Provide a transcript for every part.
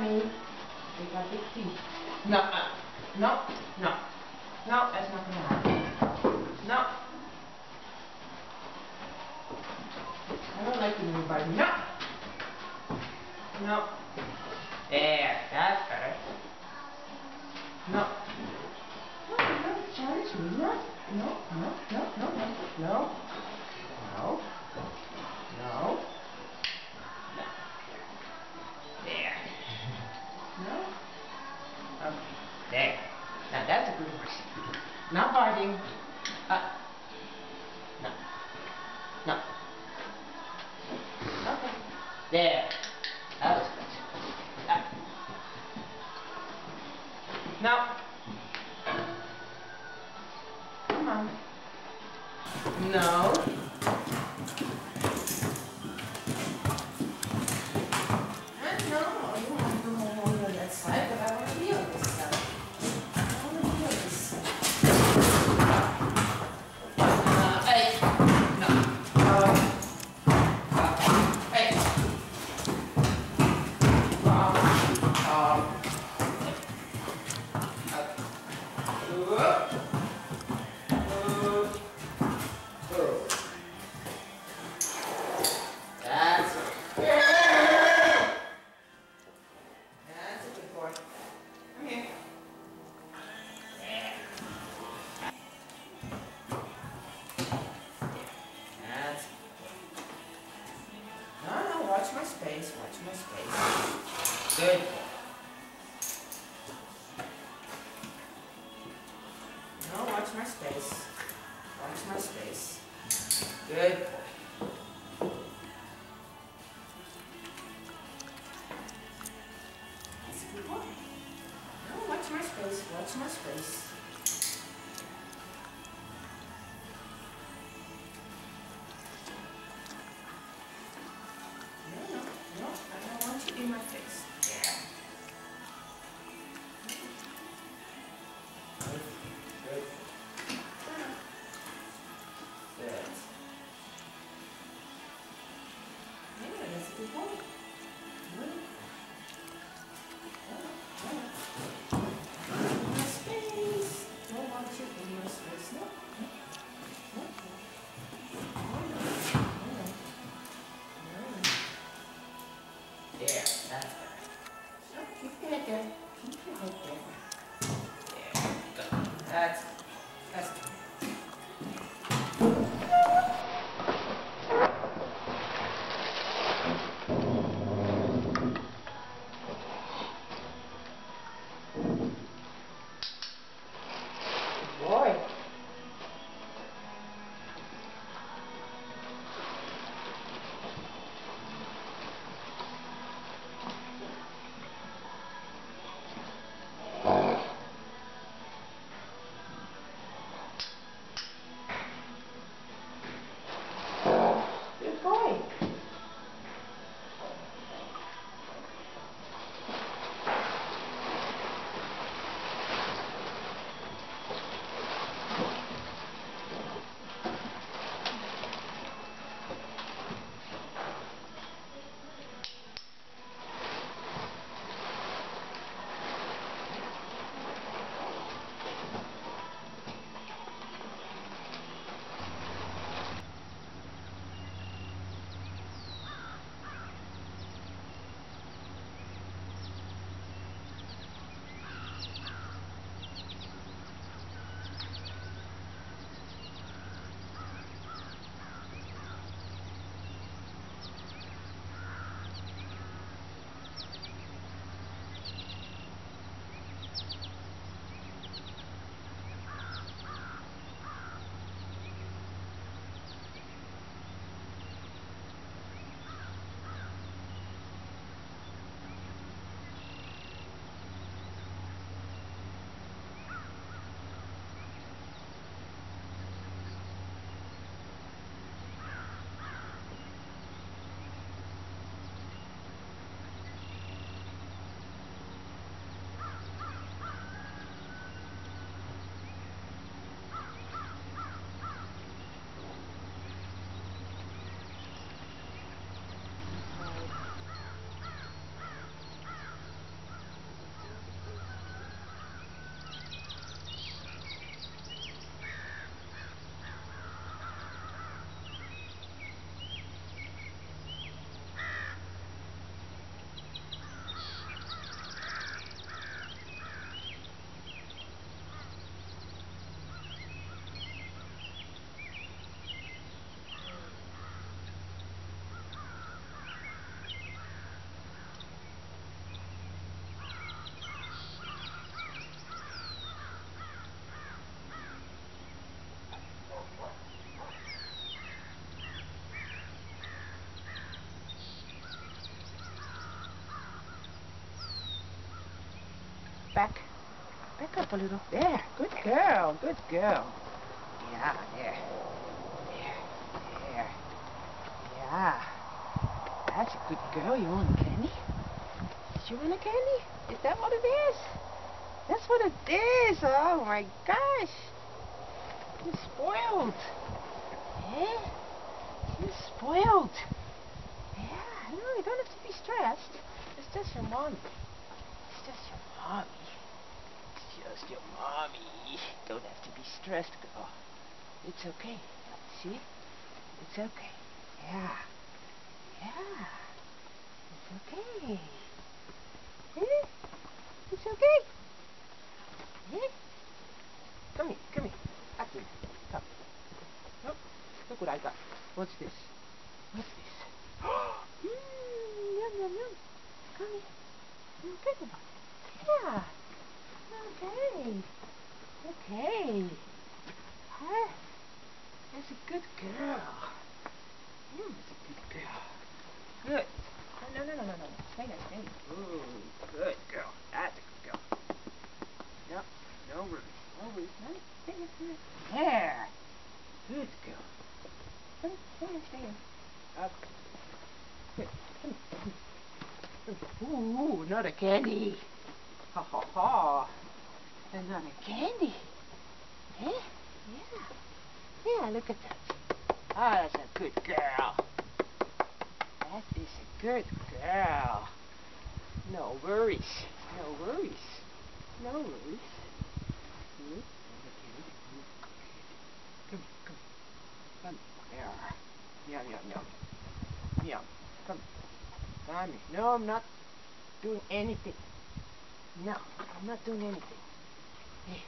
me. No, uh, no, no. No, that's not going to happen. No. I don't like you, anybody. No. No. There, that's better. No. having watch my space. Back. Back up a little. There. Good girl. Good girl. Yeah, there. There. Yeah. That's a good girl. You want a candy? You want a candy? Is that what it is? That's what it is. Oh my gosh. You're spoiled. Yeah? You're spoiled. Yeah, no, you don't have to be stressed. It's just your mommy. It's just your mommy. Just your mommy. Don't have to be stressed, girl. It's okay. See? It's okay. Yeah. Yeah. It's okay. Eh? It's okay. Eh? Come here, come here. Up here. Come. Look. Look what I got. What's this? What's this? mm, yum, yum, yum. Come here. You get it. Yeah. Okay. Okay. Huh? That's a good girl. Mm, that's a good girl. Good. No, no, no, no, no. Stay there, stay there. Ooh, good girl. That's a good girl. Yep. No worries. No worries. No, stay there, stay there. There. Good girl. Come, stay there, stay there. Up. Good. Come, come. Ooh, another candy. Ha ha ha. Another candy. Eh? Yeah. Yeah, look at that. Ah, that's a good girl. That is a good girl. No worries. No worries. No worries. Come, come. Come. There. Yum, yum, yum. Yum. Come. Come. No, I'm not doing anything. No, I'm not doing anything. Hey.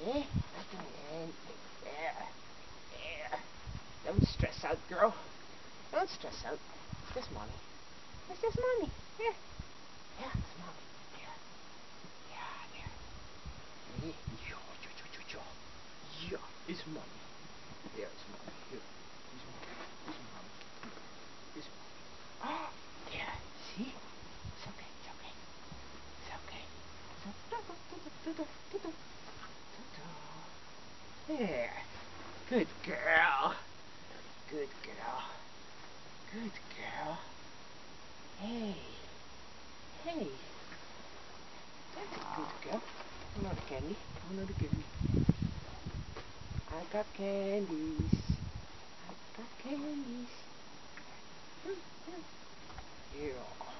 Hey, not doing anything. There. There. Don't stress out, girl. Don't stress out. It's just mommy. It's just mommy. Yeah. Yeah, it's mommy. Yeah. Yeah, there. Yo, yo, yo, yo, yo. Yeah, it's mommy. Yeah, it's mommy. Here. It's mommy. It's mommy. It's mommy. Oh, there. See? It's okay. It's okay. It's okay. It's okay. There. Good girl. Good girl. Good girl. Hey. Hey. That's a good girl. Another candy. Another candy. I got candies. I got candies. Yeah.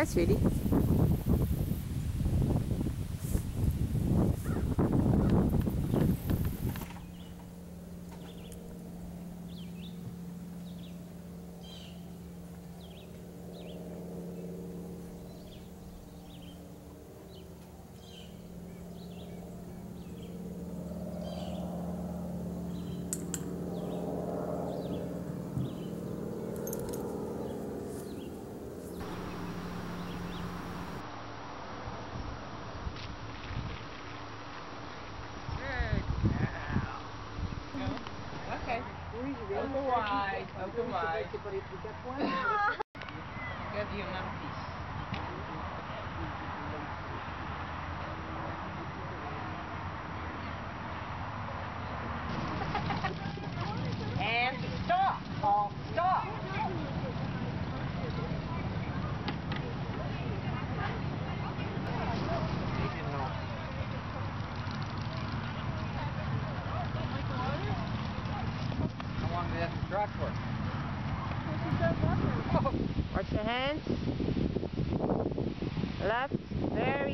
Hi, sweetie. mais, muito mais. Quer vir, né?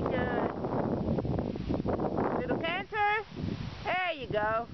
Good. Little canter. There you go.